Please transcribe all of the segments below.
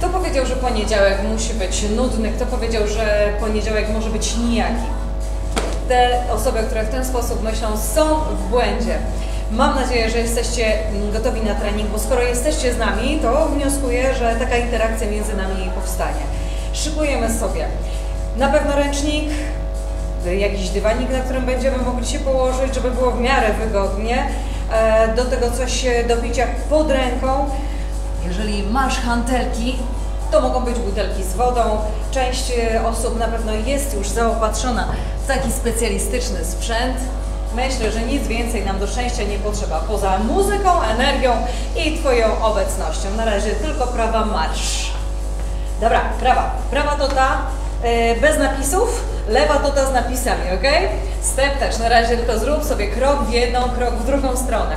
Kto powiedział, że poniedziałek musi być nudny? Kto powiedział, że poniedziałek może być nijaki? Te osoby, które w ten sposób myślą, są w błędzie. Mam nadzieję, że jesteście gotowi na trening, bo skoro jesteście z nami, to wnioskuję, że taka interakcja między nami powstanie. Szykujemy sobie na pewno ręcznik, jakiś dywanik, na którym będziemy mogli się położyć, żeby było w miarę wygodnie. E, do tego coś do picia pod ręką. Jeżeli masz hantelki, to mogą być butelki z wodą. Część e, osób na pewno jest już zaopatrzona w taki specjalistyczny sprzęt. Myślę, że nic więcej nam do szczęścia nie potrzeba poza muzyką, energią i Twoją obecnością. Na razie tylko prawa marsz. Dobra, prawa. Prawa to ta e, bez napisów, lewa to ta z napisami, ok? Step też. Na razie tylko zrób sobie krok w jedną, krok w drugą stronę.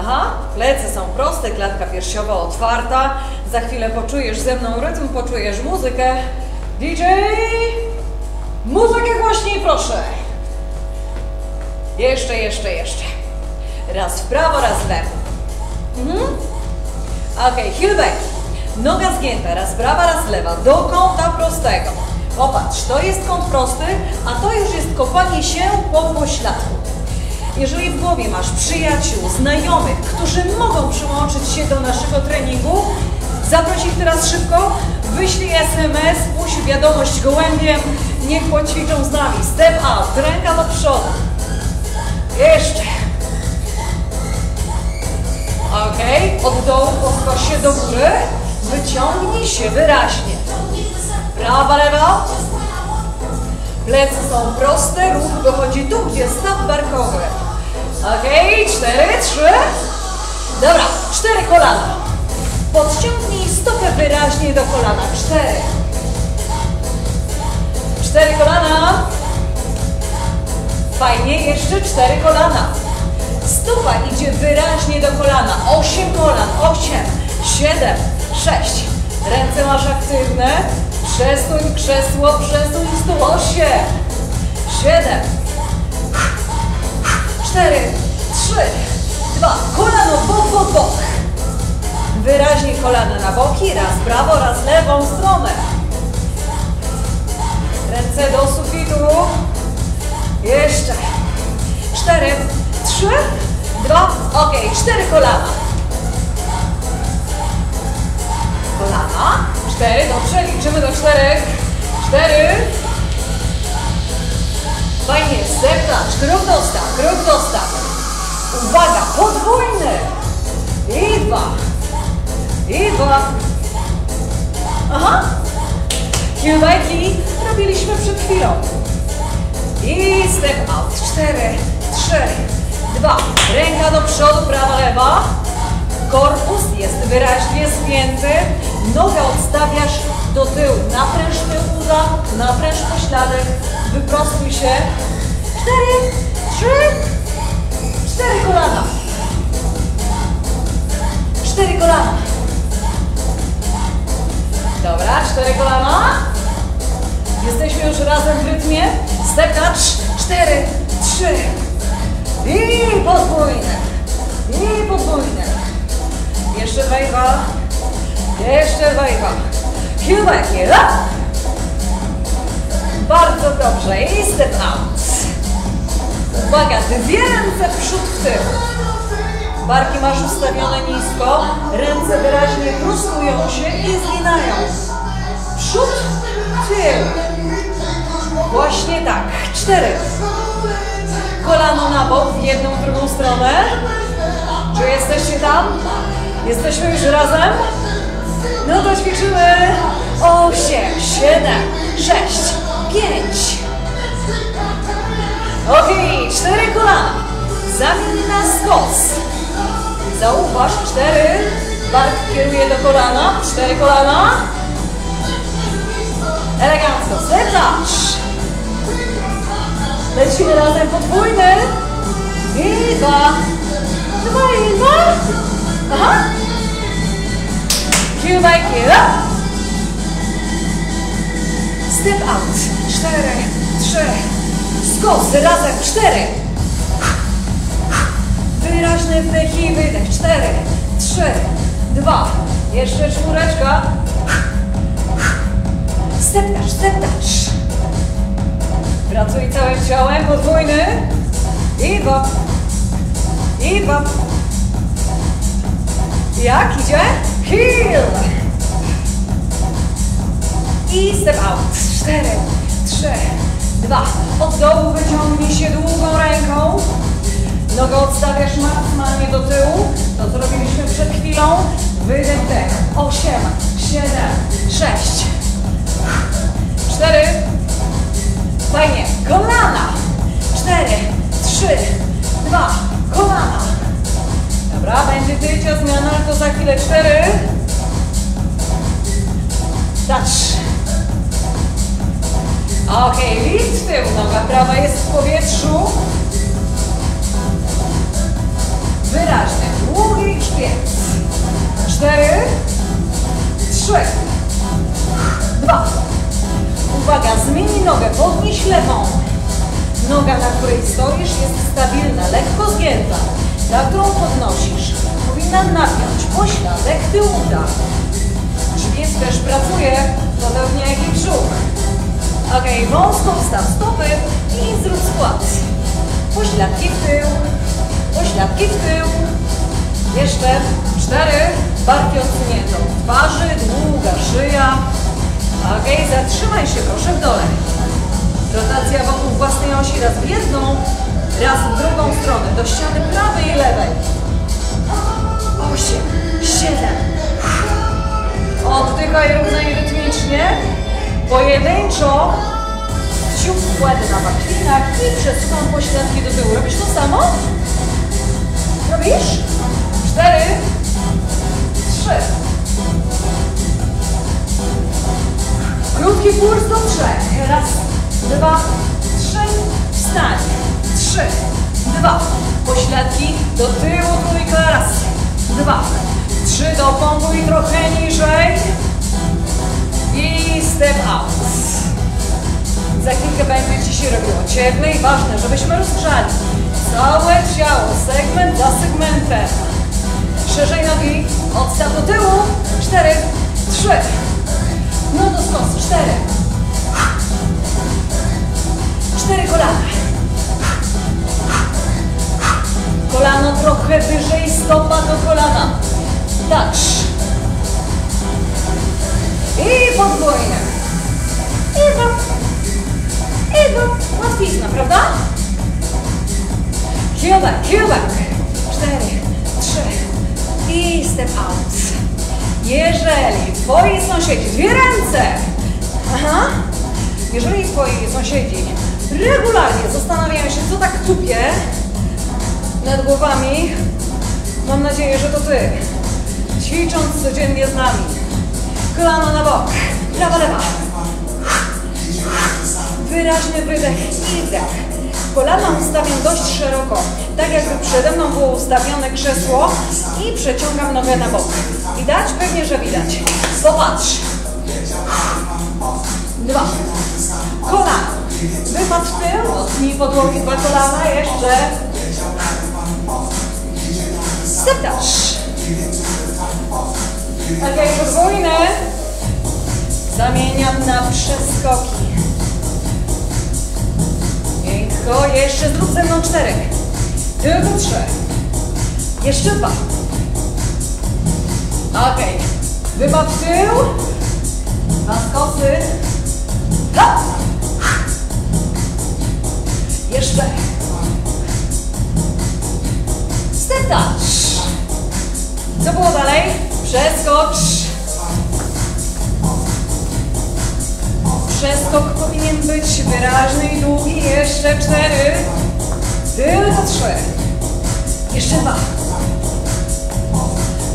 Aha, plecy są proste, klatka piersiowa otwarta. Za chwilę poczujesz ze mną rytm, poczujesz muzykę. DJ! Muzykę głośniej proszę! Jeszcze, jeszcze, jeszcze. Raz w prawo, raz w lewo. Mhm. Ok, heel back. Noga zgięta, raz prawa, raz lewa, do kąta prostego. Popatrz, to jest kąt prosty, a to już jest kopanie się po pośladku. Jeżeli w głowie masz przyjaciół, znajomych, którzy mogą przyłączyć się do naszego treningu, zaproś ich teraz szybko, wyślij SMS, puść wiadomość gołębiem, niech poćwiczą z nami. Step out, ręka do przodu. Jeszcze. Ok, od dołu podskoś się do góry, wyciągnij się wyraźnie. Prawa, lewa. Plecy są proste, ruch wychodzi tu, gdzie staw barkowy. Ok, cztery, trzy. Dobra, cztery kolana. Podciągnij stopę wyraźnie do kolana. Cztery. Cztery kolana. Fajnie, jeszcze cztery kolana. Stopa idzie wyraźnie do kolana. Osiem kolan. Osiem, siedem, sześć. Ręce masz aktywne. Przesuń krzesło, przesuń stół. Osiem, siedem, cztery, trzy, dwa. Kolano bok, bok, bok. Wyraźnie kolana na boki. Raz prawo, raz lewą stronę. Ręce do sufitu. Jeszcze. Cztery, trzy, dwa, ok. Cztery kolana. Kolana. Cztery, dobrze, liczymy do czterech. Cztery. Fajnie, zewnątrz, krok dostaw, krok dostaw. Uwaga, podwójny. I dwa. I dwa. Aha. Key robiliśmy przed chwilą. I step out. Cztery, trzy, dwa. Ręka do przodu, prawa, lewa. Korpus jest wyraźnie spięty. Nogę odstawiasz do tyłu. Napręż tył uda, napręż pośladek. Wyprostuj się. Cztery, trzy, cztery kolana. Cztery kolana. Dobra, cztery kolana. Jesteśmy już razem w rytmie. Step touch. Cztery, trzy. I podwójne. I podwójne. Jeszcze dwa. Jeszcze dwa i dwa. Bardzo dobrze. I step out. Uwaga, dwie ręce przód w tył. Barki masz ustawione nisko, ręce wyraźnie prostują się i zginają. Przód, tył. Właśnie tak. Cztery. Kolano na bok w jedną, w drugą stronę. Czy jesteście tam? Jesteśmy już razem? No to ćwiczymy. Osiem, siedem, sześć, pięć. Okej, cztery kolana. Zamień na skos. Zauważ, cztery. Bark kieruje do kolana. Cztery kolana. Elegancko. Touch. Lecimy razem podwójny. I dwa. Dwa i dwa. Aha. Heel by heel. Step out. Cztery, trzy. Skos razem. Cztery. Wyraźny wdech i wydech. Cztery, trzy, dwa, jeszcze czwóreczka. Step touch, step touch. Pracuj całym ciałem, podwójny. I dwa. I dwa. Jak idzie? Heel. I step out. Cztery, trzy, dwa. Od dołu wyciągnij się długą ręką. Nogę odstawiasz maksymalnie do tyłu. To co robiliśmy przed chwilą. Wydech, dech. Osiem, siedem, sześć, cztery. Fajnie. Kolana. Cztery, trzy, dwa. Kolana. Dobra, będzie trzecia zmiana, to za chwilę cztery. Touch. Ok, lift w tył, noga prawa jest w powietrzu. Wyraźny, długi grzbiet. Cztery, trzy, dwa. Uwaga, zmieni nogę, podnieś lewą. Noga, na której stoisz jest stabilna, lekko zgięta. Ta, którą podnosisz, powinna napiąć pośladek tył uda. Grzbiet też pracuje, podobnie jak i brzuch. Ok, wąsko wstaw stopy i zrób skład. Pośladki w tył, pośladki w tył. Jeszcze cztery, barki odsunięte od twarzy, długa szyja. Ok, zatrzymaj się proszę w dole. Rotacja wokół własnej osi raz w jedną, raz w drugą stronę, do ściany prawej i lewej. Osiem, siedem. Oddychaj równo i rytmicznie. Pojedynczo kciuk kładę na baklinach i przesuwam pośladki do tyłu. Robisz to samo? Robisz? Cztery, trzy. Krótki kurs do trzech. Raz, dwa, trzy. Wstań. Trzy, dwa. Pośladki do tyłu, trójka. Raz, dwa, trzy. Dopompuj trochę niżej. I step out. Za chwilkę będzie Ci się robiło cieplej. Ważne, żebyśmy rozgrzali całe ciało, segment za segmentem. Szerzej nogi, odstaw do tyłu. Cztery, trzy. No do stosu. Cztery. Cztery kolana. Kolano trochę wyżej, stopa do kolana. Touch. I podwójne. I dwa. Łatwizna, prawda? Heel back, heel back. Cztery, trzy. I step out. Jeżeli Twoi sąsiedzi, dwie ręce. Aha. Jeżeli Twoi sąsiedzi regularnie zastanawiają się, co tak tupie nad głowami, mam nadzieję, że to Ty. Ćwicząc codziennie z nami. Kolano na bok. Prawa, lewa. Wyraźny wydech i wdech. Kolana ustawiam dość szeroko, tak jakby przede mną było ustawione krzesło i przeciągam nogę na bok. Widać? Pewnie, że widać. Popatrz. Dwa. Kolana. Wypad w tył, dotknij podłogi dwa kolana, jeszcze. Step touch. Ok, podwójne. Zamieniam na przeskoki. Miękko, jeszcze zrób ze mną czterech. Tylko trzy. Jeszcze dwa. Ok. Wypad w tył. Dwa skosy. Hop. Jeszcze. Step touch. Co było dalej? Przeskocz. Przeskok powinien być wyraźny i długi. Jeszcze cztery. Tylko trzy. Jeszcze dwa.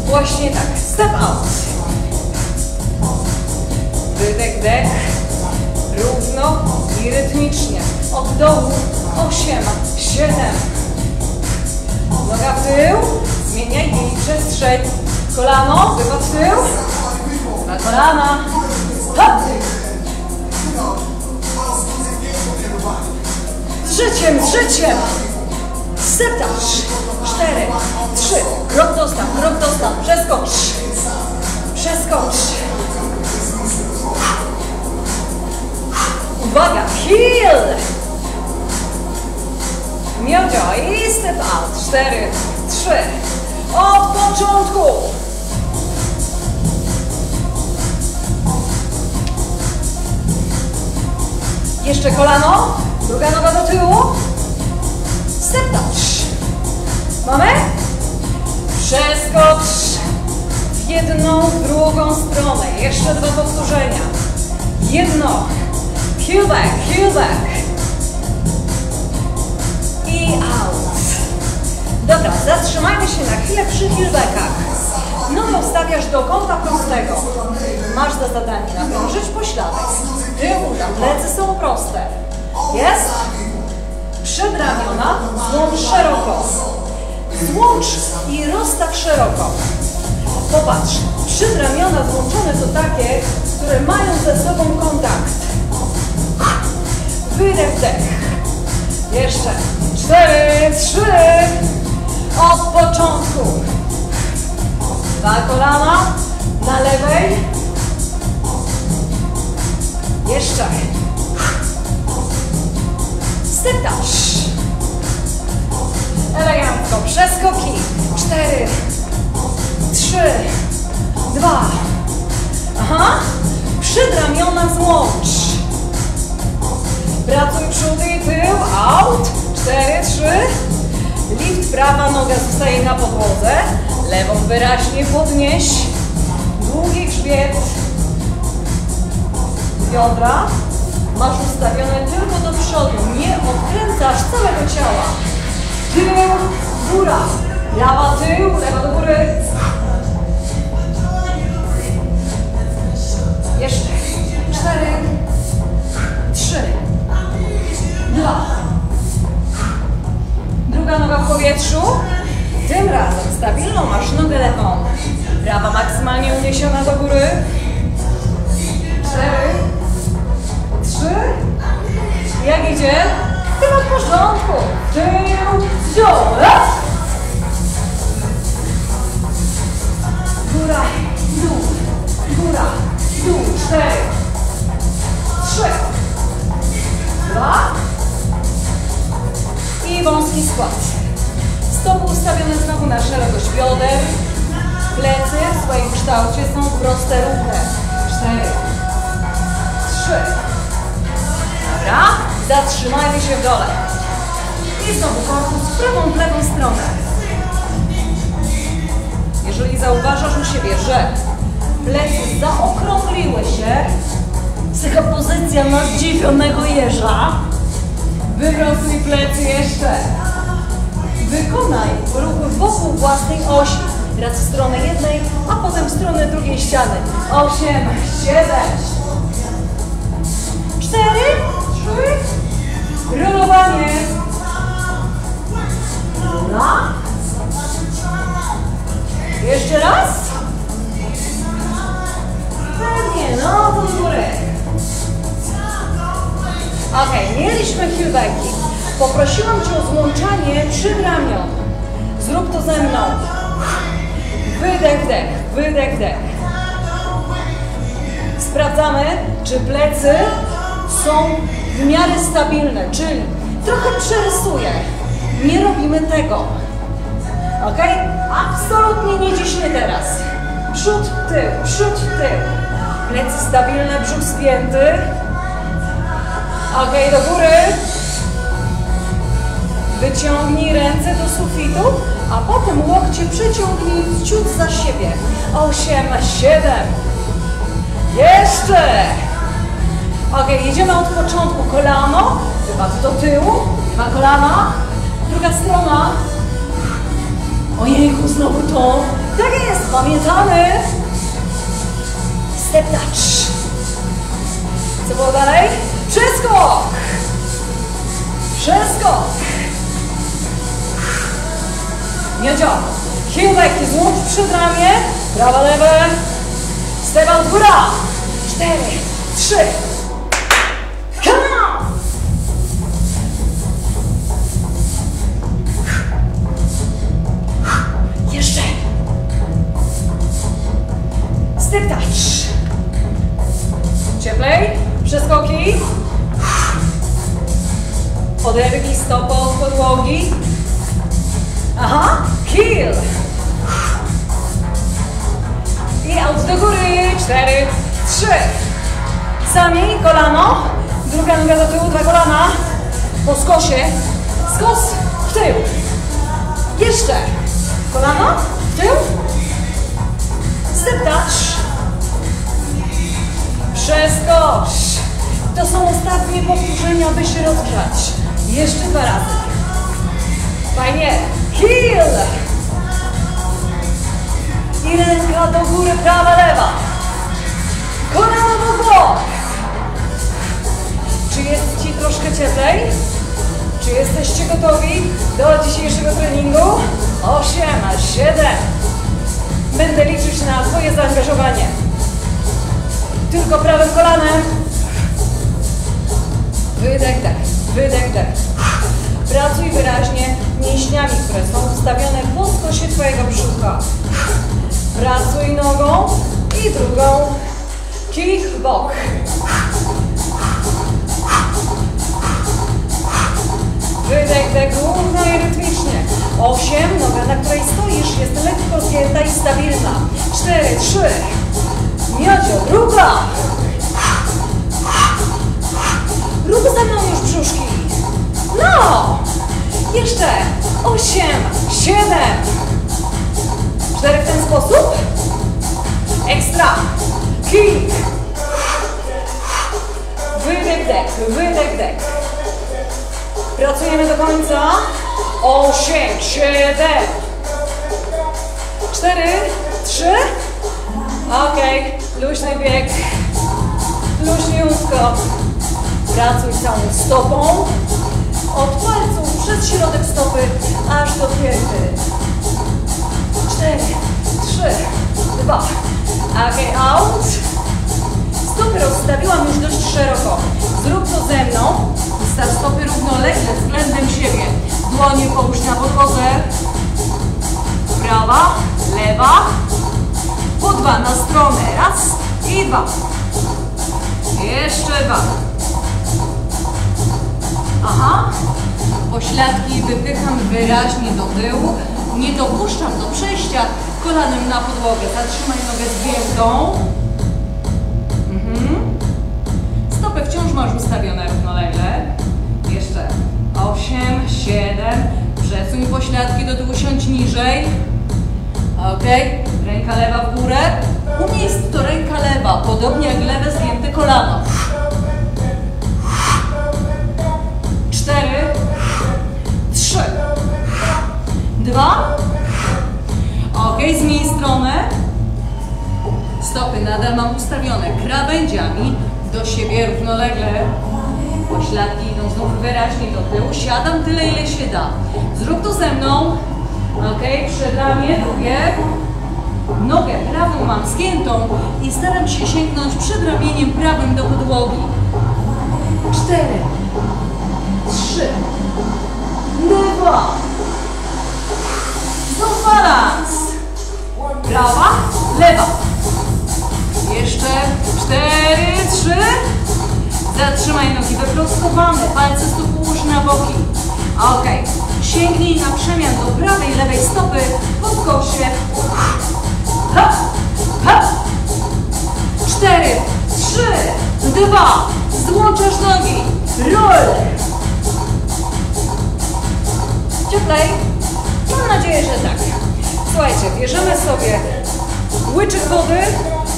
Właśnie tak. Step out. Wydech, dech. Równo i rytmicznie. Od dołu. Osiem, siedem. Noga w tył. Zmieniaj jej przestrzeń. Kolano, wypad w tył. Na kolana. Hop. Z życiem, z życiem! Zetasz. Cztery, trzy. Krok dostaw, krok dostaw. Przeskocz. Przeskocz. Uwaga, heel! Miodzio i step out. Cztery, trzy. Od początku. Jeszcze kolano, druga noga do tyłu. Step touch. Mamy? Przeskocz w jedną, w drugą stronę. Jeszcze dwa powtórzenia. Jedno. Heel back, back. I out. Dobra, zatrzymajmy się na chwilę przy heel backach. Nogę wstawiasz do kąta prostego. Masz za zadanie naprężyć pośladek. Tył, uda, plecy są proste. Jest? Przedramiona, złącz szeroko. Złącz i rozstaw szeroko. Popatrz, przedramiona złączone to takie, które mają ze sobą kontakt. Wydech. Jeszcze. Cztery, trzy. Od początku. Dwa kolana na lewej. Jeszcze. Touch. Elegancko. Przeskoki. Cztery. Trzy. Dwa. Aha. Przedramiona złącz. Pracuj przód i tył. Out. Cztery, trzy. Lift, prawa noga zostaje na podłodze. Lewą wyraźnie podnieś. Długi grzbiet. Biodra. Masz ustawione tylko do przodu. Nie odkręcasz całego ciała. Tył, góra. Prawa tył, lewa do góry. Ze mną. Wydech, wdech, wydech, wdech. Sprawdzamy, czy plecy są w miarę stabilne, czyli trochę przerysuję. Nie robimy tego. Ok? Absolutnie nie ciśnie teraz. Przód, tył, przód, tył. Plecy stabilne, brzuch spięty. Ok, do góry. Wyciągnij ręce do sufitu, a potem łokcie przeciągnij ciut za siebie. Osiem, siedem. Jeszcze. Ok, jedziemy od początku. Kolano, wypad do tyłu, dwa kolana, druga strona. Ojejku, znowu to. Tak jest, pamiętamy. Step touch. Co było dalej? Przeskok! Przeskok! Miodzio, heelback i złącz przed ramię, prawa, lewe, out, góra, cztery, trzy! Jeszcze. Step touch. Cieplej. Przeskoki. Oderwij stopę od podłogi. Aha, heel. I out do góry. Cztery, trzy. Sami, kolano. Druga noga do tyłu, dwa kolana. Po skosie. Skos w tył. Jeszcze. Kolano, w tył. Step touch. Przeskocz. To są ostatnie powtórzenia, by się rozgrzać. Jeszcze dwa razy. Fajnie. Heel. I ręka do góry, prawa, lewa. Kolano do bok. Czy jest Ci troszkę cieplej? Czy jesteście gotowi do dzisiejszego treningu? 8, 7. Będę liczyć na Twoje zaangażowanie. Tylko prawym kolanem. Wydech, dech, wydech, dech. Pracuj wyraźnie mięśniami, które są ustawione po skosie Twojego brzucha. Pracuj nogą i drugą. Kick w bok. Wydech, dech, równo i rytmicznie. Osiem, noga, na której stoisz, jest lekko zgięta i stabilna. Cztery, trzy. Miodzio, druga. Rób ze mną już brzuszki. No! Jeszcze. Osiem, siedem. Cztery w ten sposób. Ekstra. Kick. Wydech, dech, wydech, dech. Pracujemy do końca. Osiem, siedem, cztery, trzy. Okej, luźny bieg. Luźniutko. Pracuj całą stopą. Od palców przez środek stopy aż do pięty. Cztery, trzy, dwa. Okej, out. Stopy rozstawiłam już dość szeroko. Zrób to ze mną. Staw stopy równolegle względem siebie. Dłonie połóż na podłodze. Prawa, lewa. Po dwa na stronę. Raz i dwa. Jeszcze dwa. Aha. Pośladki wypycham wyraźnie do tyłu. Nie dopuszczam do przejścia kolanem na podłogę. Zatrzymaj nogę zgiętą. Mhm. Stopy wciąż masz ustawione równolegle. Jeszcze 8, 7. Przesuń pośladki do tyłu, siądź niżej. Ok. Ręka lewa w górę. U to ręka lewa, podobnie jak lewe zgięte kolano. Dwa. Ok, zmień stronę. Stopy nadal mam ustawione krawędziami do siebie równolegle. Pośladki idą znów wyraźnie do tyłu. Siadam tyle, ile się da. Zrób to ze mną. Ok, przedramię, drugie. Nogę prawą mam zgiętą i staram się sięgnąć przedramieniem prawym do podłogi. Cztery, trzy, dwa. Znów balans. Prawa, lewa. Jeszcze cztery, trzy. Zatrzymaj nogi wyprostowane, palce stóp połóż na boki. Ok. Sięgnij na przemian do prawej, lewej stopy po kosie. Ha, ha. Cztery, trzy, dwa. Złączasz nogi. Roll. Cieplej? Mam nadzieję, że tak. Słuchajcie, bierzemy sobie łyczyk wody,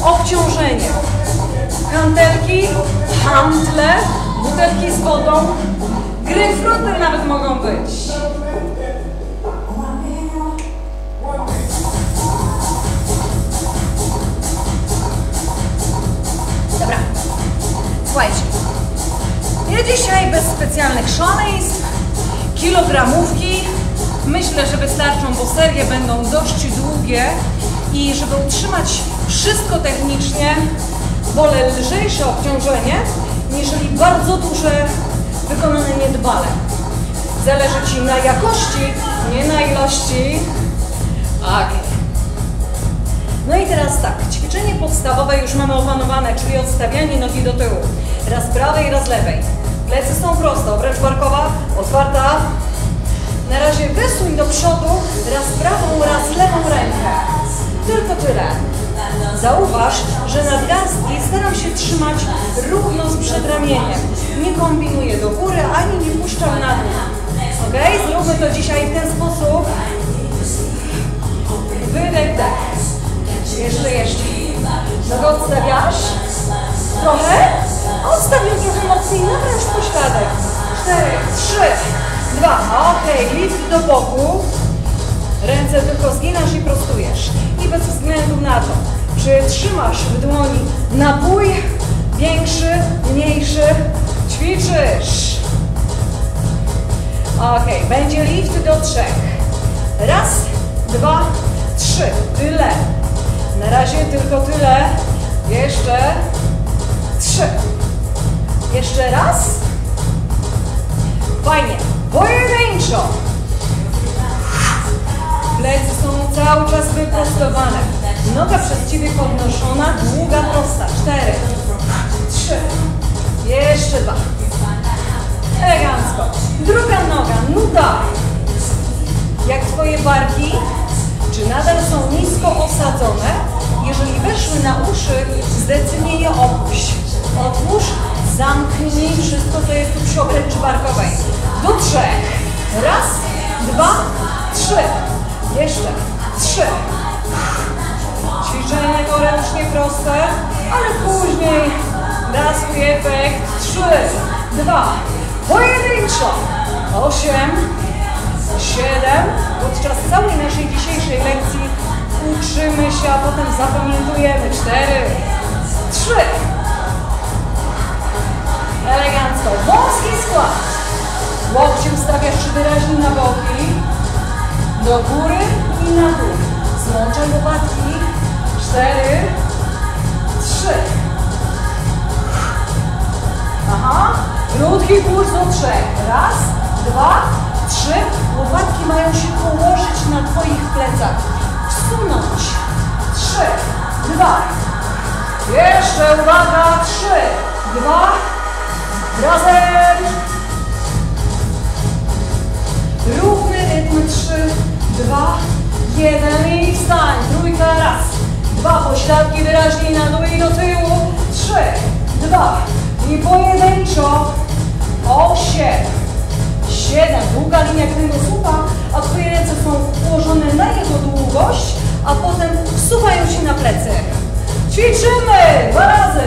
obciążenie. Hantelki, handle, butelki z wodą, gryfruty nawet mogą być. Dobra, słuchajcie. Ja dzisiaj bez specjalnych szaleństw, kilogramówki. Myślę, że wystarczą, bo serie będą dość długie i żeby utrzymać wszystko technicznie, wolę lżejsze obciążenie, niżeli bardzo duże, wykonane niedbale. Zależy Ci na jakości, nie na ilości. Ok. No i teraz tak, ćwiczenie podstawowe już mamy opanowane, czyli odstawianie nogi do tyłu. Raz prawej, raz lewej. Plecy są proste, obręcz barkowa otwarta. Na razie wysuń do przodu, raz prawą, raz lewą rękę. Tylko tyle. Zauważ, że nadgarstki staram się trzymać równo z przedramieniem. Nie kombinuję do góry, ani nie puszczam na dół. Ok? Zróbmy to dzisiaj w ten sposób. Wydech, dech. Jeszcze, jeszcze. Nogę odstawiasz? Trochę? Odstawię trochę mocniej, napręż pośladek. Cztery, trzy, dwa. Ok, lift do boku. Ręce tylko zginasz i prostujesz. I bez względu na to, czy trzymasz w dłoni napój, większy, mniejszy, ćwiczysz. Ok, będzie lift do trzech. Raz, dwa, trzy. Tyle. Na razie tylko tyle. Jeszcze trzy. Jeszcze raz. Fajnie. Pojedynczo. Plecy są cały czas wyprostowane. Noga przez Ciebie podnoszona, długa, prosta. Cztery, trzy, jeszcze dwa. Elegancko. Druga noga, nuda. Jak Twoje barki? Czy nadal są nisko osadzone? Jeżeli weszły na uszy, zdecydowanie je opuść. Otwórz, zamknij wszystko, co jest tu przy obręczy barkowej. Do trzech. Raz, dwa, trzy. Jeszcze trzy. Ćwiczenie teoretycznie proste, ale później da swój efekt. Trzy, dwa, pojedynczo. Osiem, siedem. Podczas całej naszej dzisiejszej lekcji uczymy się, a potem zapamiętujemy. Cztery, trzy. Elegancko. Wąski skład. Łokcie ustawiasz wyraźnie na boki do góry i na dół. Złączaj łopatki. Cztery, trzy. Aha. Krótki kurs do trzech. Raz, dwa, trzy. Łopatki mają się położyć na Twoich plecach. Wsunąć. Trzy, dwa. Jeszcze uwaga. Trzy, dwa. Razem. Równy rytm. Trzy, dwa, jeden i wstań. Trójka, raz. Dwa, pośladki wyraźniej na dół i do tyłu. Trzy, dwa. I pojedynczo. Osiem. Siedem. Długa linia kręgosłupa, a Twoje ręce są ułożone na jego długość, a potem wsuwają się na plecy. Ćwiczymy. Dwa razy.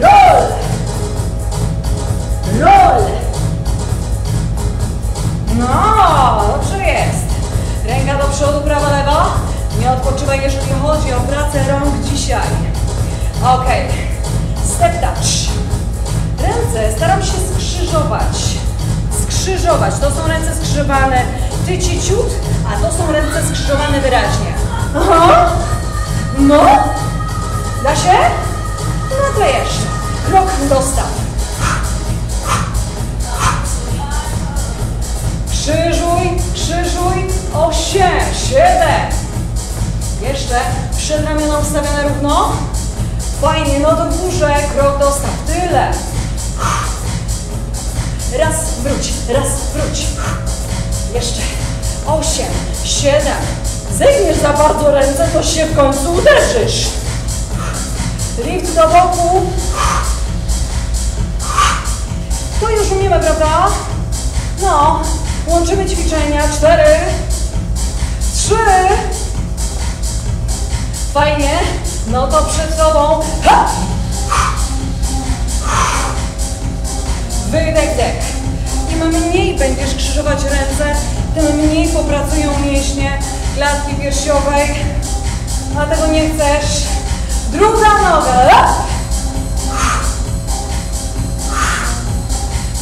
Roll. Roll. No, dobrze jest. Ręka do przodu, prawa, lewa. Nie odpoczywaj, jeżeli chodzi o pracę rąk dzisiaj. Ok. Step touch. Ręce staram się skrzyżować. Skrzyżować. To są ręce skrzyżowane tyci ciut, a to są ręce skrzyżowane wyraźnie. Aha. No. Da się? No to jeszcze. Krok dostaw. Krzyżuj, krzyżuj. Osiem, siedem. Jeszcze przed ramiona ustawione równo. Fajnie, no do górze, krok dostaw. Tyle. Raz, wróć, raz, wróć. Jeszcze. Osiem, siedem. Zejmiesz za bardzo ręce, to się w końcu uderzysz. Lift do boku. To już umiemy, prawda? No, łączymy ćwiczenia. Cztery, trzy. Fajnie. No to przed tobą. Ha! Wydech, dech. Im mniej będziesz krzyżować ręce, tym mniej popracują mięśnie klatki piersiowej. A tego nie chcesz. Druga noga. Up!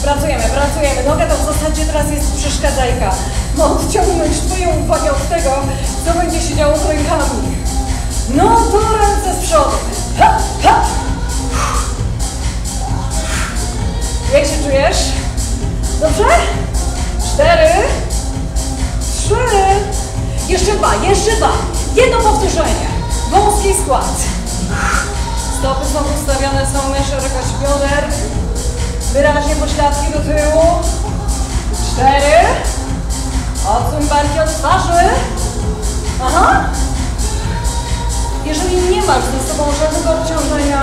Pracujemy, pracujemy. Noga to w zasadzie teraz jest przeszkadzajka. Ma odciągnąć Twoją uwagę od tego, co będzie się działo z rękami. No to ręce z przodu. Ha, ha. Jak się czujesz? Dobrze? Cztery. Trzy. Jeszcze dwa, jeszcze dwa. Jedno powtórzenie. Wąski skład. Stopy są ustawione są szerokość bioder. Wyraźnie pośladki do tyłu. cztery. Odsuń barki od twarzy. Aha. Jeżeli nie masz ze sobą żadnego obciążenia,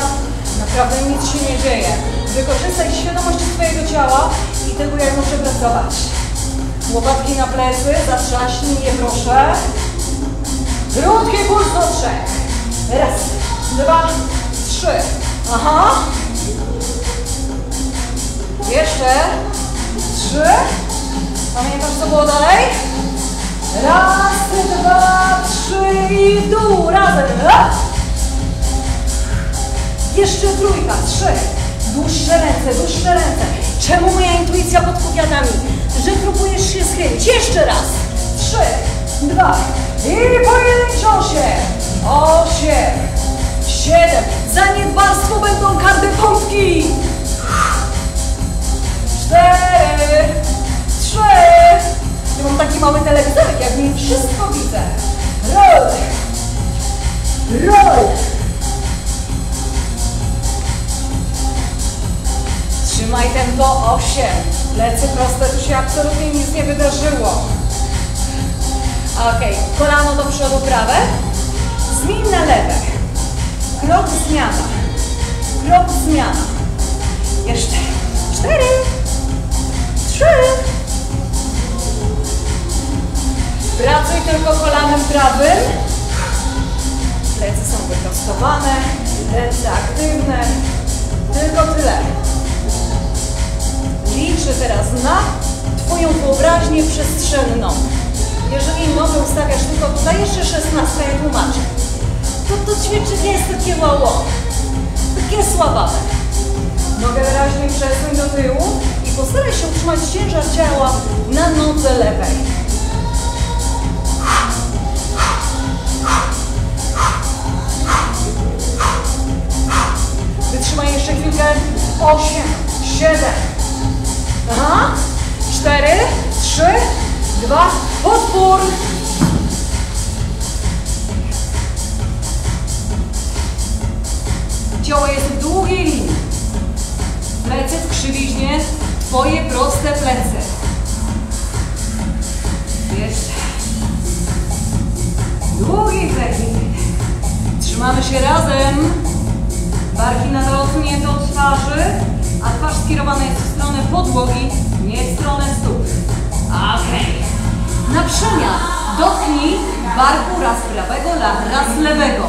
naprawdę nic się nie dzieje. Wykorzystaj świadomość swojego ciała i tego, jak muszę pracować. Łopatki na plecy, zatrzaśnij je proszę. Krótki puls do trzech. Raz, dwa, trzy. Aha. Jeszcze. Trzy. Pamiętasz, co było dalej? Raz, dwa, trzy i w dół. Razem. Raz. Jeszcze trójka. Trzy. Dłuższe ręce, dłuższe ręce. Czemu moja intuicja podpowiada mi, że próbujesz się schylić? Jeszcze raz. Trzy, dwa i pojedynczo się. Osiem, siedem. Zaniedbactwo będą kardy pompki. Cztery, trzy. Ja mam taki mały telewizorek, jak mi wszystko widzę. Roll. Roll. Trzymaj tempo 8. Plecy proste, tu się absolutnie nic nie wydarzyło. Ok, kolano do przodu prawe. Zmień na lewe. Krok zmiana. Krok zmiana. Jeszcze. Cztery. Trzy. Pracuj tylko kolanem prawym. Plecy są wyprostowane. Ręce aktywne. Tylko tyle. Liczę teraz na Twoją wyobraźnię przestrzenną. Jeżeli nogę ustawiasz tylko tutaj, jeszcze 16, ja tłumaczę. To to ćwiczenie jest takie łało. Takie słabawe. Nogę wyraźnie przesuń do tyłu postaraj się utrzymać ciężar ciała na nodze lewej. Wytrzymaj jeszcze chwilkę. 8, 7, Aha. Cztery, trzy, dwa, podpór. Ciało jest w długiej linii. Plecy w krzywiźnie, twoje proste plecy. Jeszcze. Długi wdech. Trzymamy się razem. Barki nadal odsunięte od twarzy, a twarz skierowana jest w stronę podłogi, nie w stronę stóp. Okej. Na przemian dotknij barku raz prawego, raz lewego.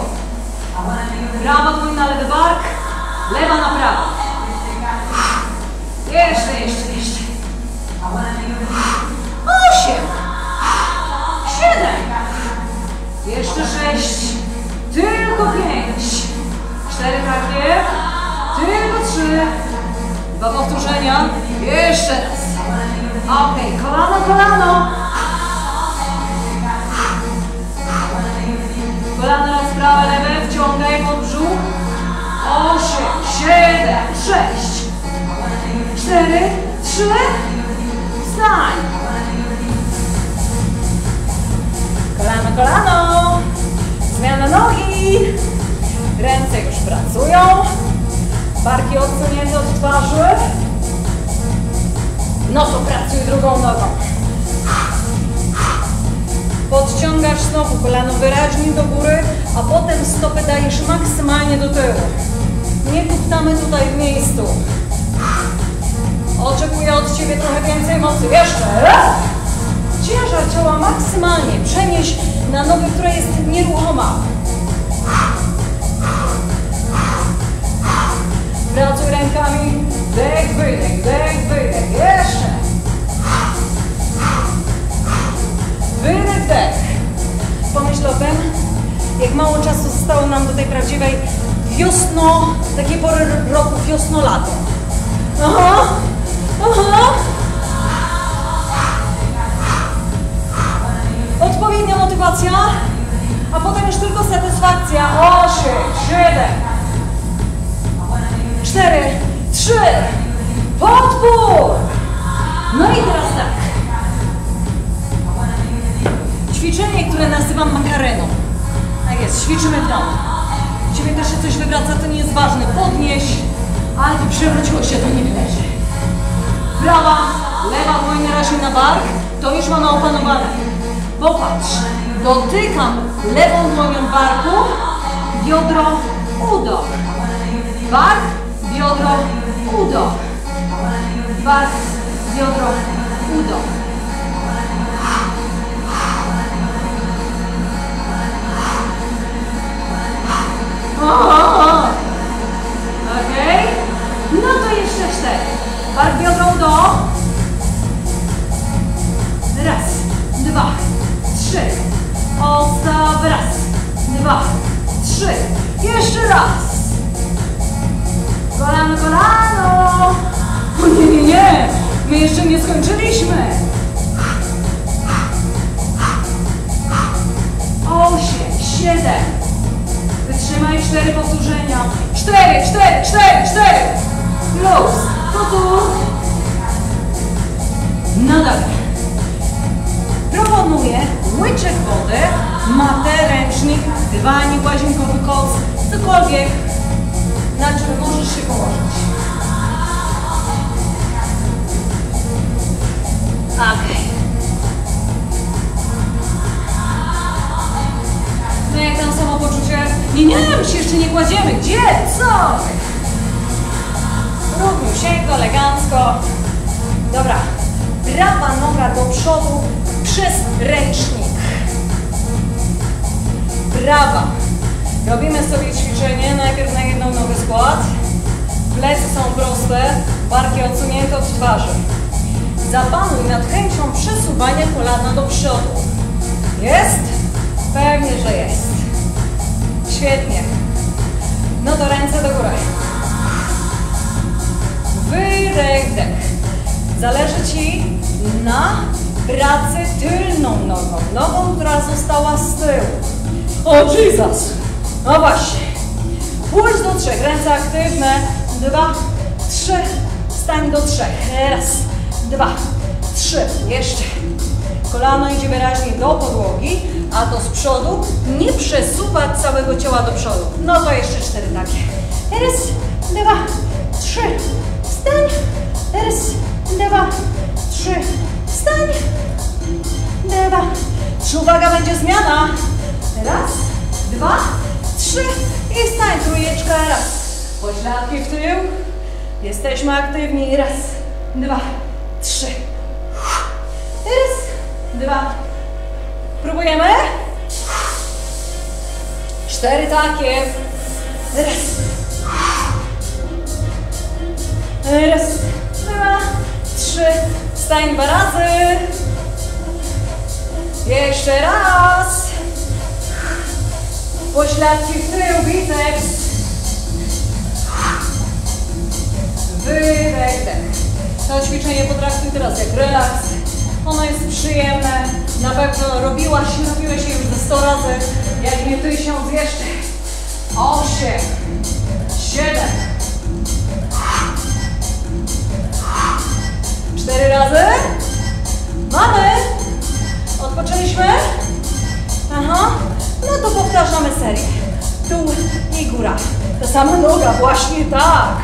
Prawa dłoń na lewy bark, lewa na prawo. Jeszcze, jeszcze, jeszcze. Osiem. Siedem. Jeszcze sześć. Tylko pięć. Cztery takie. Tylko trzy. Dwa powtórzenia. Jeszcze raz. Okej, kolano, kolano. Kolano raz prawe, lewe. Wciągaj pod brzuch. Osiem, siedem, sześć. Cztery, trzy. Wstań. Kolano, kolano. Zmiana nogi. Ręce już pracują. Barki odsunięte od twarzy. No to pracuj drugą nogą. Podciągasz znowu kolano wyraźnie do góry, a potem stopy dajesz maksymalnie do tyłu. Nie kuptamy tutaj w miejscu. Oczekuję od Ciebie trochę więcej mocy. Jeszcze raz. Ciężar ciała maksymalnie przenieś na nogę, która jest nieruchoma. Pracuj rękami. Dech, wydech, dech, wydech. Jeszcze. Wydech, dech. Pomyśl o tym, jak mało czasu zostało nam do tej prawdziwej wiosno, takiej pory roku wiosno-lato. Aha, aha. Odpowiednia motywacja, a potem już tylko satysfakcja. Osiem, siedem, cztery, trzy, podpór. No i teraz tak. Ćwiczenie, które nazywam makareną. Tak jest, ćwiczymy w domu. Ciebie też się coś wywraca, to nie jest ważne. Podnieś, ale przewróciło się, to nie leży. Prawa, Lewa dłoń razie na bark, to już mamy opanowane. Popatrz, dotykam lewą dłonią barku, biodro, udo. Bark, biodro, udo. Bark, biodro, udo. Okej. Cztery. Bark biodro do. Raz, dwa, trzy. Odstaw. Raz, dwa, trzy. Jeszcze raz. Kolano, kolano. O nie, nie, nie. My jeszcze nie skończyliśmy. Osiem, siedem. Wytrzymaj cztery powtórzenia. Cztery, cztery, cztery, cztery. Luz. No dobra. Proponuję łyczek wody, matę, ręcznik, dywanik, łazienkowy koc, cokolwiek, na czym możesz się położyć. Okej. No jak tam samopoczucie? Nie, nie, my się jeszcze nie kładziemy. Gdzie? Co? Równiusieńko, elegancko. Dobra. Prawa noga do przodu przez ręcznik. Prawa. Robimy sobie ćwiczenie. Najpierw na jedną nogę skład. Plecy są proste. Barki odsunięte od twarzy. Zapanuj nad chęcią przesuwania kolana do przodu. Jest? Pewnie, że jest. Świetnie. No to ręce do góry. Wydech, dech. Zależy Ci na pracy tylną nogą. Nogą, która została z tyłu. O Jesus! No właśnie. Puls do trzech. Ręce aktywne. Dwa, trzy. Stań do trzech. Raz, dwa, trzy. Jeszcze. Kolano idzie wyraźnie do podłogi, a to z przodu nie przesuwa całego ciała do przodu. No to jeszcze cztery takie. Raz, dwa, trzy. Stań. Raz, dwa, trzy. Stań. Dwa, trzy. Uwaga, będzie zmiana. Raz, dwa, trzy. I stań. Trójeczka. Raz. Pośladki w tył. Jesteśmy aktywni. Raz, dwa, trzy. Raz, dwa. Próbujemy? Cztery takie. Raz. Raz, dwa, trzy. Stań dwa razy. Jeszcze raz. Pośladki w tył, biceps. Wydech, dech. To ćwiczenie potraktuj teraz jak relaks. Ono jest przyjemne. Na pewno robiłaś, robiłeś je już ze 100 razy, jak nie tysiąc jeszcze. Osiem, siedem, cztery razy. Mamy. Odpoczęliśmy. Aha. No to powtarzamy serię. Tu i góra. Ta sama noga, właśnie tak.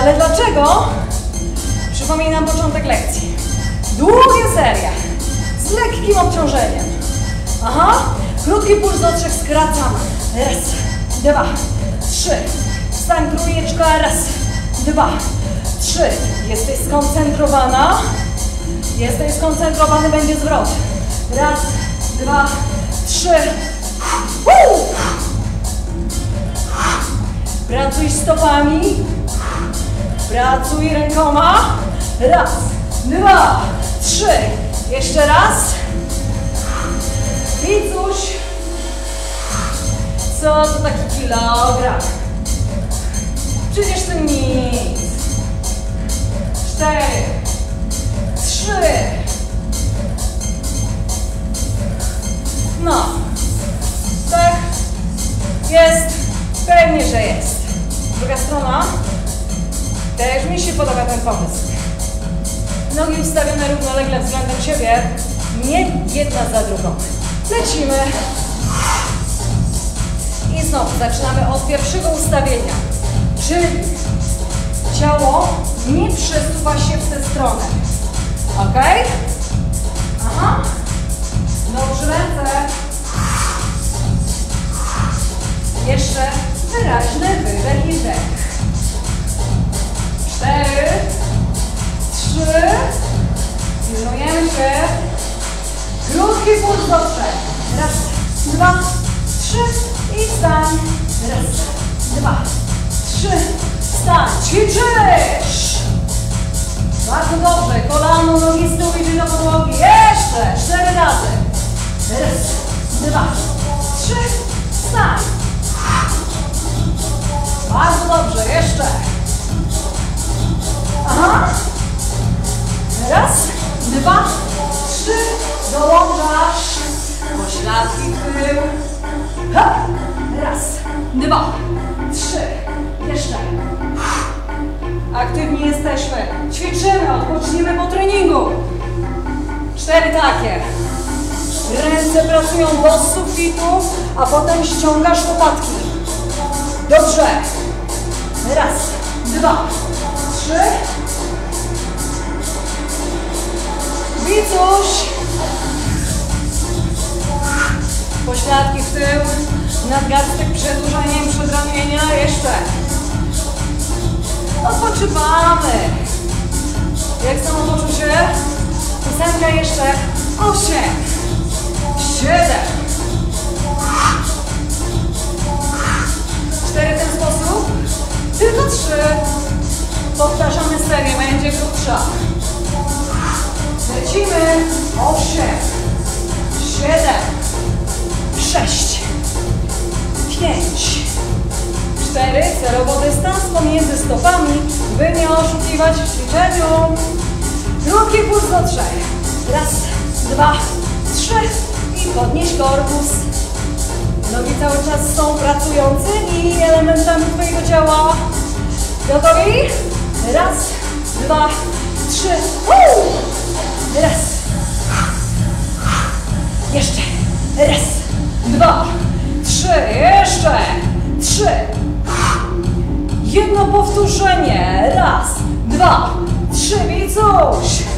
Ale dlaczego? Przypominam początek lekcji. Długie seria. Z lekkim obciążeniem. Aha. Krótki puls do trzech skracamy. Raz, dwa, trzy. Stań trójeczka. Raz, dwa, trzy. Jesteś skoncentrowana. Jesteś skoncentrowany, będzie zwrot. Raz, dwa, trzy. Woo! Pracuj stopami. Pracuj rękoma. Raz, dwa, trzy. Jeszcze raz. Picuś. Co to taki kilogram? Przecież to nic. No. Tak. Jest. Pewnie, że jest. Druga strona. Też mi się podoba ten pomysł. Nogi ustawione równolegle względem siebie, nie jedna za drugą. Lecimy. I znowu zaczynamy od pierwszego ustawienia, czyli ciało nie przesuwa się w tę stronę. Ok? Aha. Ręce. Jeszcze wyraźny wydech i wdech. Cztery, trzy, pilnujemy się. Krótki puls do trzech. Raz, dwa, trzy i stań. Raz, dwa, trzy, stań. Ćwiczysz. Bardzo dobrze. Kolano, nogi z tyłu do podłogi. Jeszcze. Cztery razy. Raz, dwa, trzy, stań. Bardzo dobrze. Jeszcze. Aha. Raz, dwa, trzy. Dołączasz. Pośladki w tył. Ha. Raz, dwa, trzy. Jeszcze. Aktywni jesteśmy. Ćwiczymy, odpoczniemy po treningu. Cztery takie. Ręce pracują do sufitu, a potem ściągasz łopatki. Dobrze. Raz, dwa, trzy. Bicuś. Pośladki w tył. Nadgarstek przedłużeniem przedramienia. Jeszcze. Odpoczywamy. Jak samopoczucie? Ósemka jeszcze. Osiem. Siedem. Cztery w ten sposób. Tylko trzy. Powtarzamy serię, będzie krótsza. Lecimy. Osiem. Siedem. Sześć. Pięć. Cztery. Celowo dystans pomiędzy stopami, by nie oszukiwać w ćwiczeniu. Krótki puls do trzech. Raz, dwa, trzy podnieś korpus. Nogi cały czas są pracującymi elementami Twojego ciała. Gotowi? Raz, dwa, trzy. Woo! Raz. Jeszcze. Raz, dwa, trzy. Jeszcze. Trzy. Jedno powtórzenie. Raz, dwa, trzy. Bicuś.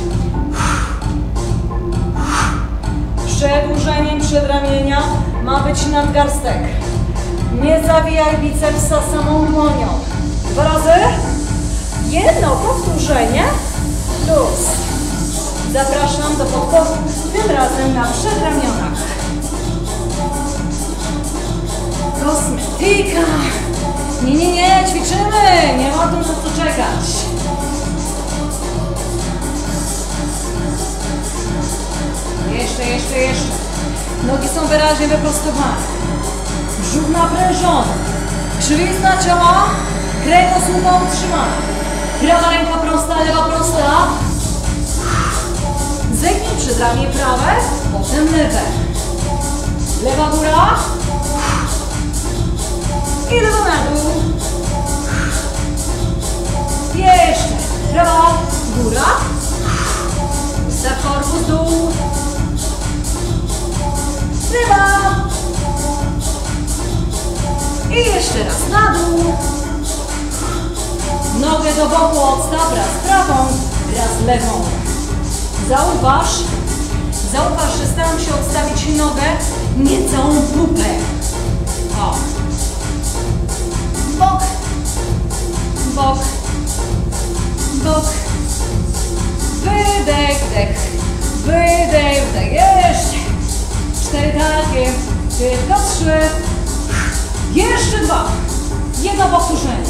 Przedłużeniem przedramienia ma być nadgarstek. Nie zawijaj bicepsa samą dłonią. Dwa razy. Jedno powtórzenie plus. Zapraszam do podporu, tym razem na przedramionach. Kosmetyka. Nie, nie, nie, ćwiczymy. Nie ma tu na co czekać. Jeszcze. Nogi są wyraźnie wyprostowane. Brzuch naprężony. Krzywizna ciała. Kręgosłupa utrzymana. Prawa ręka prosta, lewa prosta. Zegnij przed ramię prawe, potem lewe. Lewa góra. I lewa na dół. Jeszcze. Prawa góra. Za korpus dół. Lewa. I jeszcze raz na dół. Nogę do boku odstaw raz prawą, raz lewą. Zauważ, zauważ, że staram się odstawić nogę nie całą pupę. O. Bok, bok, bok. Wydech, wdech, wydech, wdech. Jeszcze. Cztery takie, tylko trzy. Jeszcze dwa. Jedno powtórzenie.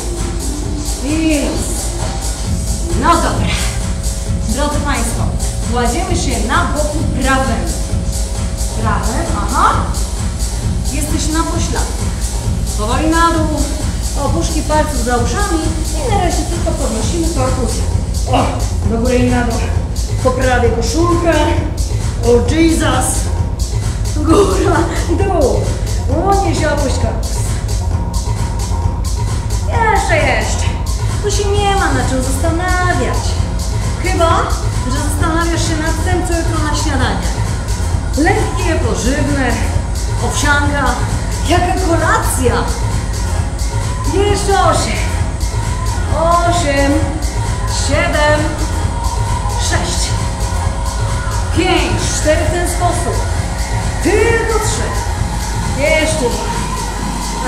I luz. No dobra. Drodzy Państwo, kładziemy się na boku prawym. Prawym, aha. Jesteś na pośladku. Powoli na dół. Opuszki palców za uszami i na razie tylko podnosimy korpus. O, do góry i na dół. Poprawię koszulkę. O Jesus. Góra, dół. Unieś i opuść. Jeszcze, jeszcze. Tu się nie ma na czym zastanawiać. Chyba, że zastanawiasz się nad tym, co jutro na śniadanie. Lekkie, pożywne, owsianka, jaka kolacja. Jeszcze osiem. Osiem, siedem, sześć, pięć, cztery w ten sposób, tylko trzy, jeszcze dwa.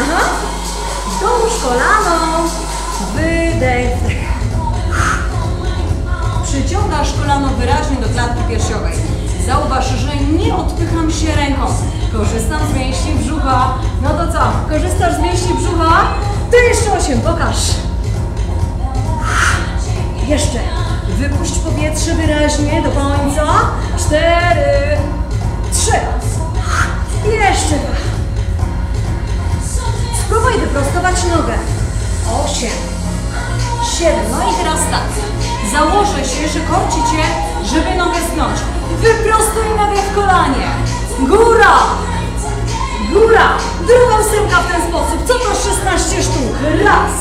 Aha, dołóż kolano, wydech. Przyciągasz kolano wyraźnie do klatki piersiowej. Zauważ, że nie odpycham się ręką. Korzystam z mięśni brzucha. No to co? Korzystasz z mięśni brzucha? To jeszcze osiem, pokaż. Jeszcze. Wypuść powietrze wyraźnie do końca. Cztery. Trzy. Jeszcze dwa. Spróbuj wyprostować nogę. Osiem. Siedem. No i teraz tak. Założę się, że korci Cię, żeby nogę zgiąć. Wyprostuj nogę w kolanie. Góra. Góra. Druga ósemka w ten sposób. Co to 16 sztuk? Raz.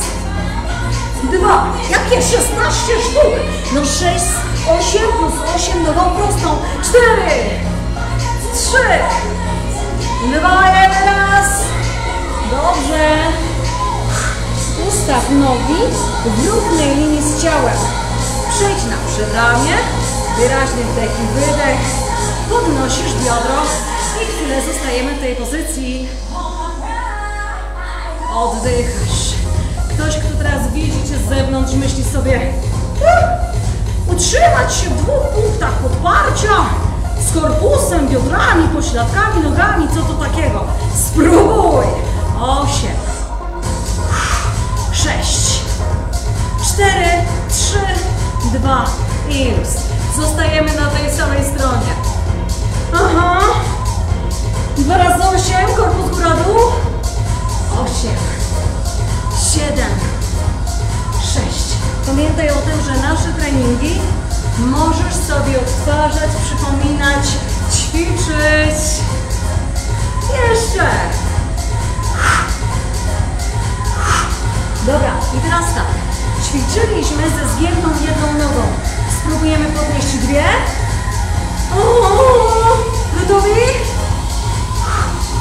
Dwa. Jakie 16 sztuk? No 6, 8 plus 8 nogą prostą. Cztery. Trzy. Dwa, jeden, raz. Dobrze. Ustaw nogi w równej linii z ciałem. Przejdź na przedramię, wyraźny wdech i wydech. Podnosisz biodro i chwilę zostajemy w tej pozycji. Oddychasz. Ktoś, kto teraz widzi Cię z zewnątrz, myśli sobie "Uh, utrzymać się w dwóch punktach podparcia z korpusem, biodrami, pośladkami, nogami, co to takiego? Spróbuj! Osiem, sześć, cztery, trzy, dwa i już. Zostajemy na tej samej stronie. Aha. Dwa razy osiem, korpus góra dół. Osiem, siedem, sześć. Pamiętaj o tym, że nasze treningi możesz sobie odtwarzać, przypominać, ćwiczyć. Jeszcze. Dobra, i teraz tak. Ćwiczyliśmy ze zgiętą jedną nogą. Spróbujemy podnieść dwie. O, gotowi?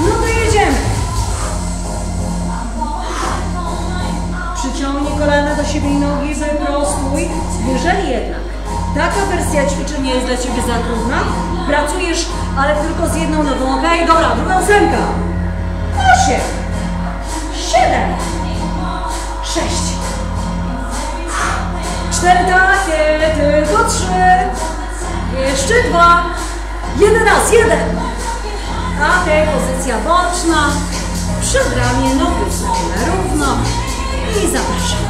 No to jedziemy. Przyciągnij kolana do siebie i nogi, wyprostuj. Jeżeli jednak taka wersja ćwiczenia jest dla Ciebie za trudna, pracujesz, ale tylko z jedną nogą, ok? Dobra, druga ósemka. Osiem. Siedem. Sześć. Cztery takie, tylko trzy. Jeszcze dwa. Jeden raz, jeden. Ok, pozycja boczna. Przedramię, nogi wstawimy równo. I zapraszam.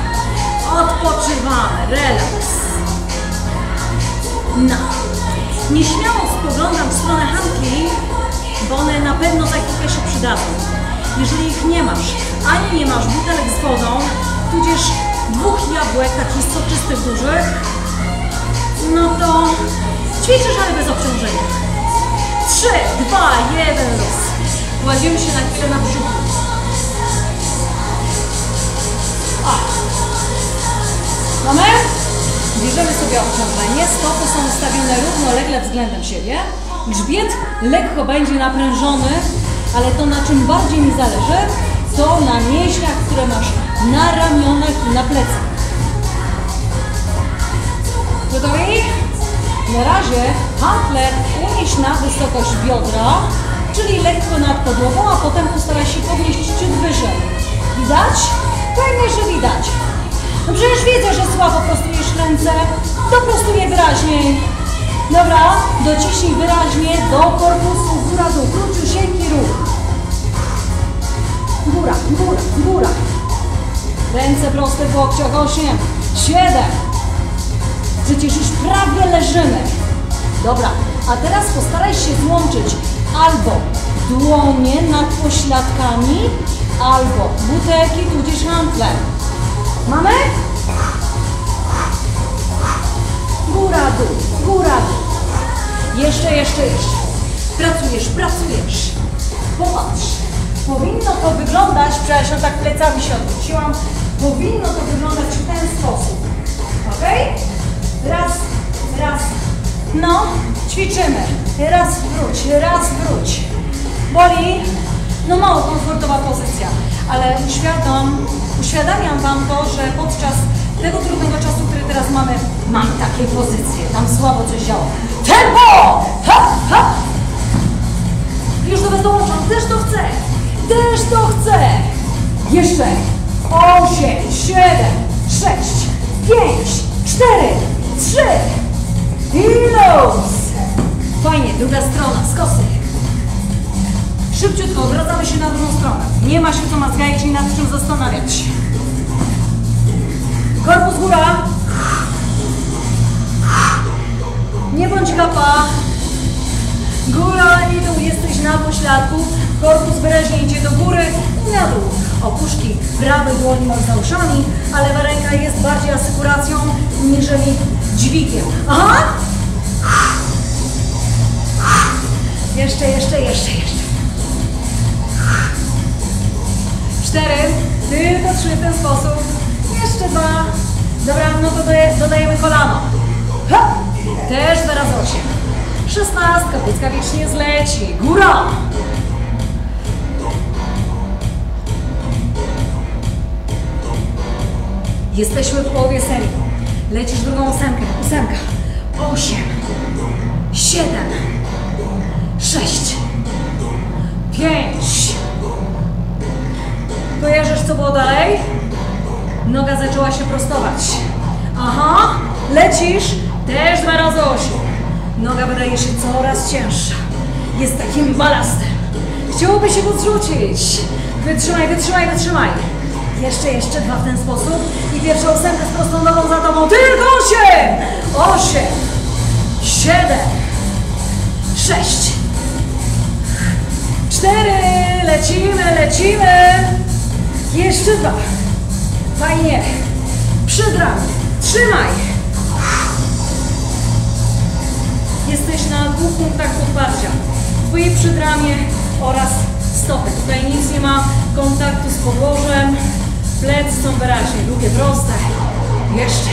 Odpoczywamy, relaks. No. Nieśmiało spoglądam w stronę handli, bo one na pewno za chwilkę się przydadzą. Jeżeli ich nie masz, ani nie masz butelek z wodą, tudzież dwóch jabłek, takich soczystych dużych, no to ćwiczysz, ale bez obciążenia. Trzy, dwa, jeden, luz. Kładziemy się na chwilę na brzuchu. O. Mamy? Bierzemy sobie obciążenie, stopy są ustawione równolegle względem siebie. Grzbiet lekko będzie naprężony, ale to na czym bardziej mi zależy, to na mięśniach, które masz na ramionach i na plecach. Gotowi? Na razie handler unieś na wysokość biodra, czyli lekko nad podłogą, a potem postaraj się podnieść ciut wyżej. Widać? Pewnie, że widać. No przecież widzę, że słabo prostujesz ręce. Doprostuj je wyraźniej. Dobra, dociśnij wyraźnie do korpusu, góra, dół, króciusieńki ruch. Góra, góra, góra. Ręce proste w łokciach, osiem, siedem. Przecież już prawie leżymy. Dobra, a teraz postaraj się złączyć albo dłonie nad pośladkami, albo butelki, tudzież hantle. Mamy? Góra, dół, góra, dół. Jeszcze, jeszcze, jeszcze. Pracujesz, pracujesz. Popatrz. Powinno to wyglądać, przepraszam, tak plecami się odwróciłam, powinno to wyglądać w ten sposób. Ok? Raz, raz. No, ćwiczymy. Raz wróć, raz wróć. Boli? No mało komfortowa pozycja, ale uświadom, uświadamiam Wam to, że podczas tego trudnego czasu, który teraz mamy, mam takie pozycje, tam słabo coś działa. Tempo! Ha, ha! Już do was dołączam, też to chcę! Też to chcę! Jeszcze! Osiem, siedem, sześć, pięć, cztery, trzy i luz! Fajnie, druga strona, skosy. Szybciutko odwracamy się na drugą stronę. Nie ma się co mazgać i nad czym zastanawiać. Korpus góra. Nie bądź kapa. Góra i dół. Jesteś na pośladku. Korpus wyraźnie idzie do góry i na dół. Opuszki prawej dłoni masz za uszami, a lewa ręka jest bardziej asekuracją niżeli dźwigiem. Aha! Jeszcze, jeszcze, jeszcze, jeszcze. Cztery, tylko trzy w ten sposób. Jeszcze dwa. Dobra, no to dodaje, dodajemy kolano. Ha! Też dwa razy osiem. Szesnastka, błyskawicznie zleci. Góra! Jesteśmy w połowie serii. Lecisz drugą ósemkę. Ósemka. Osiem. Siedem. Sześć. Pięć. Kojarzysz, co było dalej? Noga zaczęła się prostować. Aha, lecisz, też dwa razy osiem. Noga wydaje się coraz cięższa. Jest takim balastem. Chciałoby się go zrzucić. Wytrzymaj, wytrzymaj, wytrzymaj. Jeszcze, jeszcze dwa w ten sposób. I pierwsza ósemka z prostą nogą za tobą. Tylko osiem! Osiem! Siedem! Sześć! Cztery! Lecimy, lecimy! Jeszcze dwa. Fajnie. Przed ramię. Trzymaj. Jesteś na dwóch punktach podparcia. Twoje przedramię oraz stopy. Tutaj nic nie ma kontaktu z podłożem. Plecy są wyraźnie długie, proste. Jeszcze.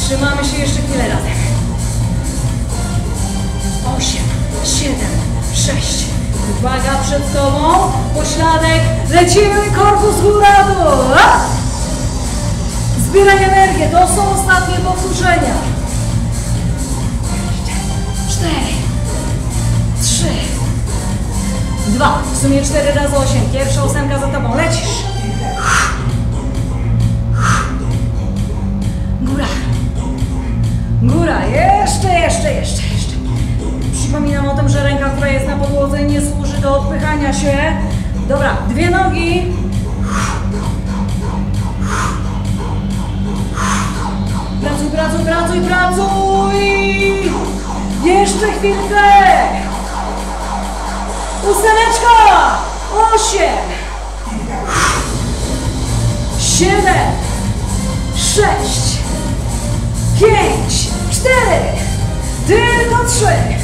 Trzymamy się jeszcze chwilę razem. Osiem, siedem, sześć. Uwaga przed tobą, pośladek, lecimy, korpus góra! Zbieraj energię, to są ostatnie powtórzenia. Cztery, trzy, dwa, w sumie cztery razy osiem, pierwsza ósemka za tobą, lecisz. Góra, góra, jeszcze, jeszcze, jeszcze. Przypominam o tym, że ręka, która jest na podłodze nie służy do odpychania się. Dobra, dwie nogi. Pracuj, pracuj, pracuj, pracuj! Jeszcze chwilkę! Ósemeczka! Osiem! Siedem! Sześć! Pięć! Cztery! Tylko trzy!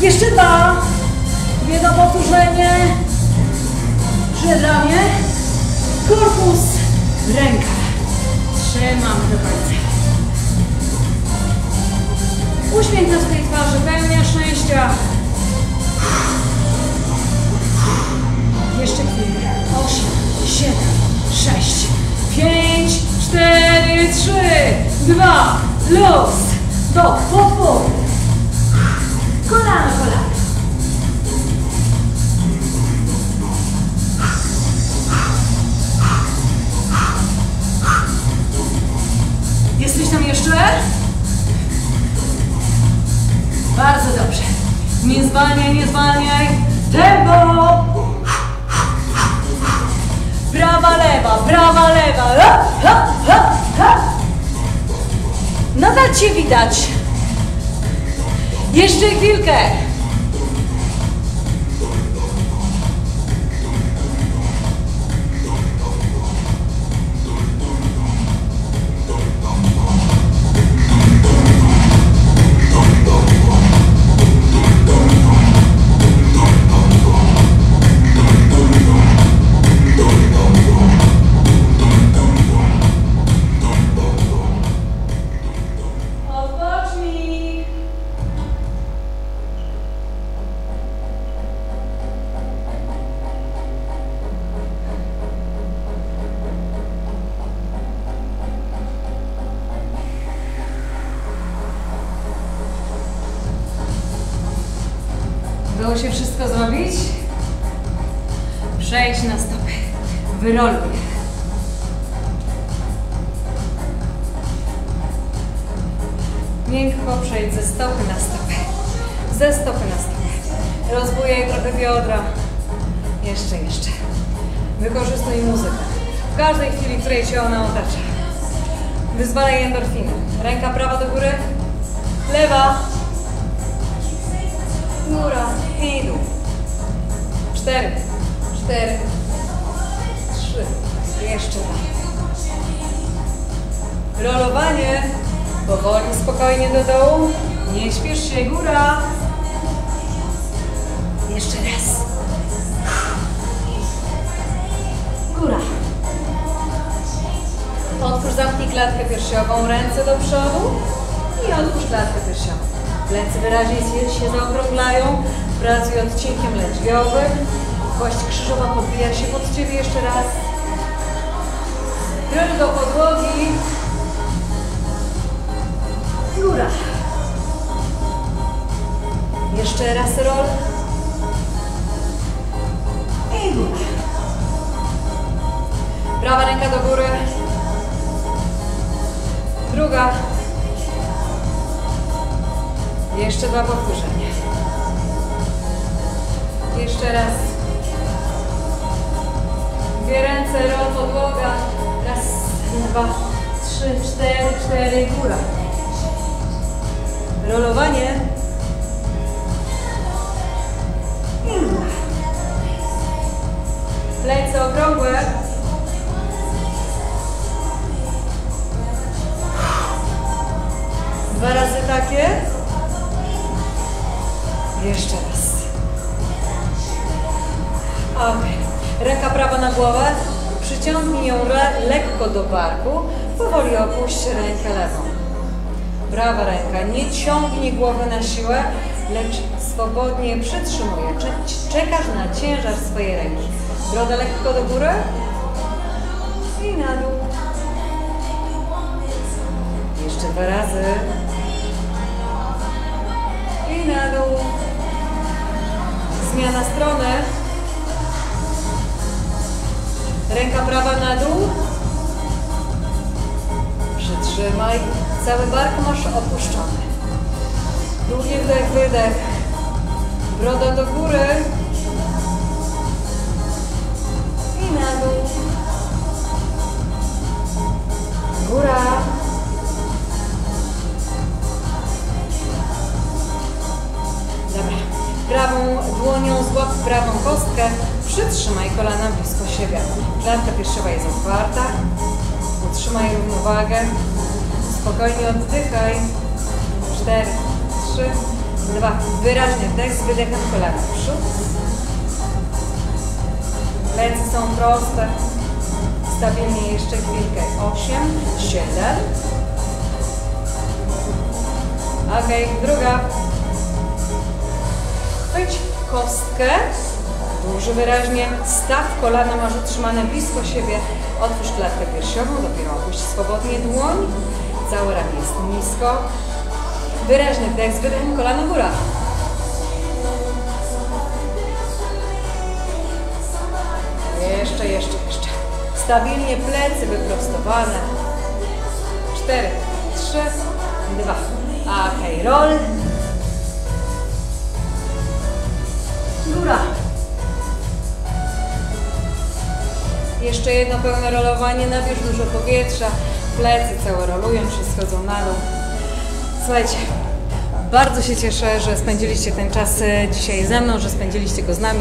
Jeszcze dwa! Jedno powtórzenie. Przedramię. Korpus. Ręka. Trzymamy do końca. Uśmiech na swojej twarzy, pełnia szczęścia. Jeszcze chwilę. Osiem, siedem, sześć, pięć, cztery, trzy, dwa, luz. Bok, podwór. Kolano, kolano. Jesteś tam jeszcze? Bardzo dobrze. Nie zwalniaj, nie zwalniaj. Tempo! Prawa, lewa, prawa, lewa. Ha, ha. Nadal Cię widać. Jeszcze chwilkę. Przejdź na stopy. Wyroluj. Miękko przejdź ze stopy na stopę. Ze stopy na stopę. Rozbujaj trochę biodra. Jeszcze, jeszcze. Wykorzystuj muzykę. W każdej chwili, w której Cię ona otacza. Wyzwalaj endorfiny. Ręka prawa do góry. Lewa. Góra i dół. Cztery. Cztery. Trzy. Jeszcze raz. Rolowanie. Powoli, spokojnie do dołu. Nie śpiesz się, góra. Jeszcze raz. Góra. Otwórz, zamknij klatkę piersiową, ręce do przodu i otwórz klatkę piersiową. Plecy wyraźnie się, zaokrąglają, pracuj odcinkiem lędźwiowym. Krzyżowa podbija się pod Ciebie jeszcze raz. Tył do podłogi. Góra. Jeszcze raz rol. I góra. Prawa ręka do góry. Druga. Jeszcze dwa powtórzenia. Jeszcze raz. Dwie ręce, rol, podłoga. Raz, dwa, trzy, cztery, cztery, góra. Rolowanie. Plecy okrągłe. Dwa razy takie. Jeszcze raz. Ok. Ręka prawa na głowę. Przyciągnij ją le lekko do barku. Powoli opuść rękę lewą. Prawa ręka. Nie ciągnij głowy na siłę, lecz swobodnie przytrzymuje. Czekasz na ciężar swojej ręki. Broda lekko do góry i na dół. Jeszcze dwa razy. I na dół. Zmiana strony. Ręka prawa na dół. Przytrzymaj. Cały bark masz opuszczony. Długi wdech, wydech. Broda do góry. I na dół. Góra. Dobra. Prawą dłonią złap prawą kostkę. Przytrzymaj kolana blisko siebie. Klatka piersiowa jest otwarta. Utrzymaj równowagę. Spokojnie oddychaj. Cztery, trzy, dwa. Wyraźnie wdech z wydechem kolana w przód. Plecy są proste. Stabilnie jeszcze chwilkę. Osiem, siedem. Ok, druga. Chwyć kostkę. Duży wyraźnie. Staw kolana masz utrzymane blisko siebie. Otwórz klatkę piersiową. Dopiero opuść swobodnie dłoń. Cały ramię jest nisko. Wyraźny wdech z wydechem kolana góra. Jeszcze, jeszcze, jeszcze. Stabilnie plecy wyprostowane. Cztery, trzy, dwa. Okej, roll. Góra. Jeszcze jedno pełne rolowanie, nabierz dużo powietrza. Plecy całe rolują się, schodzą na dół. Słuchajcie, bardzo się cieszę, że spędziliście ten czas e, dzisiaj ze mną, że spędziliście go z nami.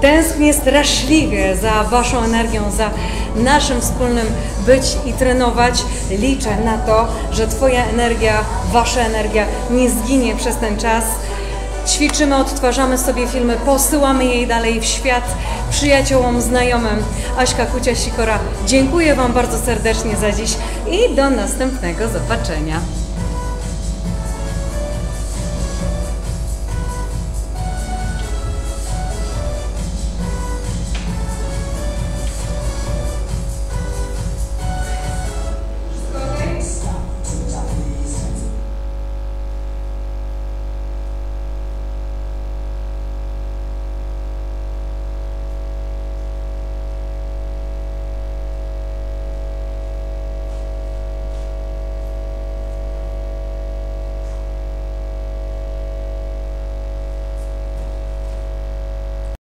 Tęsknię straszliwie za Waszą energią, za naszym wspólnym być i trenować. Liczę na to, że Twoja energia, Wasza energia nie zginie przez ten czas. Ćwiczymy, odtwarzamy sobie filmy, posyłamy jej dalej w świat przyjaciołom, znajomym. Aśka Kucia-Sikora, dziękuję Wam bardzo serdecznie za dziś i do następnego zobaczenia.